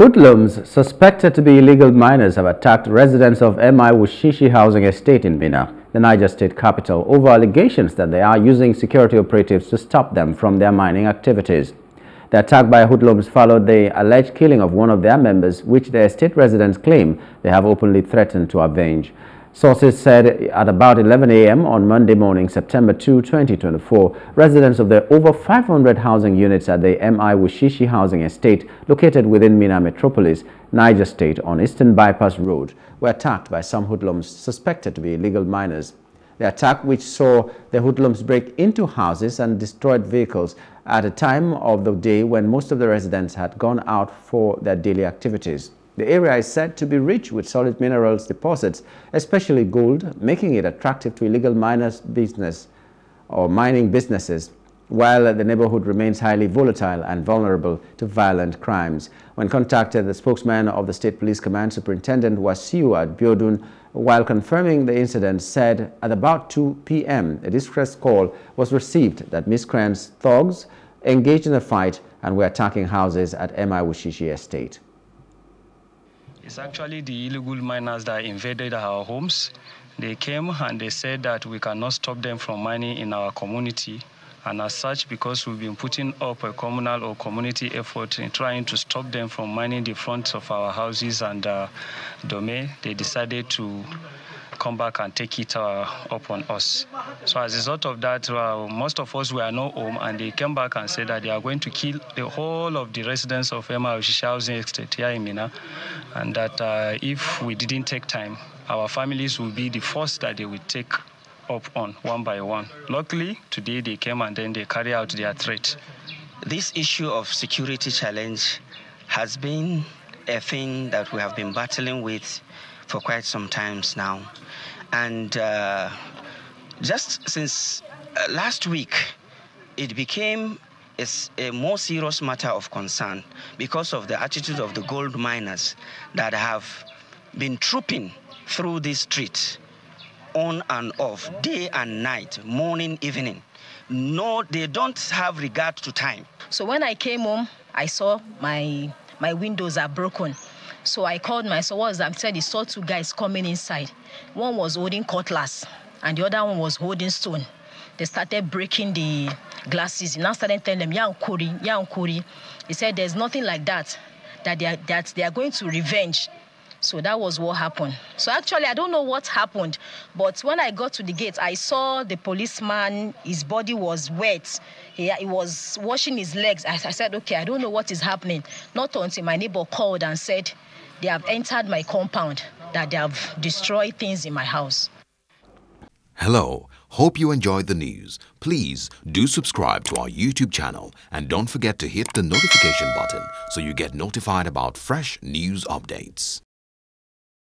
Hoodlums suspected to be illegal miners have attacked residents of MI Wushishi housing estate in Minna, the Niger state capital, over allegations that they are using security operatives to stop them from their mining activities. The attack by hoodlums followed the alleged killing of one of their members, which the estate residents claim they have openly threatened to avenge. Sources said at about 11 a.m. on Monday morning, September 2, 2024, residents of the over 500 housing units at the MI Wushishi housing estate located within Minna Metropolis, Niger State on Eastern Bypass Road were attacked by some hoodlums suspected to be illegal miners. The attack, which saw the hoodlums break into houses and destroyed vehicles at a time of the day when most of the residents had gone out for their daily activities. The area is said to be rich with solid minerals deposits, especially gold, making it attractive to illegal miners business or mining businesses, while the neighborhood remains highly volatile and vulnerable to violent crimes. When contacted, the spokesman of the State Police Command, Superintendent Wasiu Abiodun, while confirming the incident, said at about 2 p.m. a distress call was received that miscreants thugs engaged in a fight and were attacking houses at MI Wushishi Estate. It's actually the illegal miners that invaded our homes. They came and they said that we cannot stop them from mining in our community. And as such, because we've been putting up a communal or community effort in trying to stop them from mining the front of our houses and uh, domain, they decided to come back and take it uh, up on us. So as a result of that, uh, most of us were not home, and they came back and said that they are going to kill the whole of the residents of MI housing estate here in Minna, and that uh, if we didn't take time, our families will be the first that they will take up on one by one. Luckily, today they came and then they carry out their threat. This issue of security challenge has been a thing that we have been battling with for quite some times now. And uh, just since uh, last week, it became a, more serious matter of concern because of the attitude of the gold miners that have been trooping through this street on and off, day and night, morning, evening. No, they don't have regard to time. So when I came home, I saw my my windows are broken. So I called my that? I said he saw two guys coming inside. One was holding cutlass, and the other one was holding stone. They started breaking the glasses. He now started telling them, "Young Kuri, young Kuri." He said, "There's nothing like that. That they are that they are going to revenge." So that was what happened. So actually, I don't know what happened, but when I got to the gate, I saw the policeman. His body was wet. He, he was washing his legs. I, I said, "Okay, I don't know what is happening." Not until my neighbor called and said they have entered my compound, that they have destroyed things in my house. Hello, hope you enjoyed the news. Please do subscribe to our YouTube channel and don't forget to hit the notification button so you get notified about fresh news updates.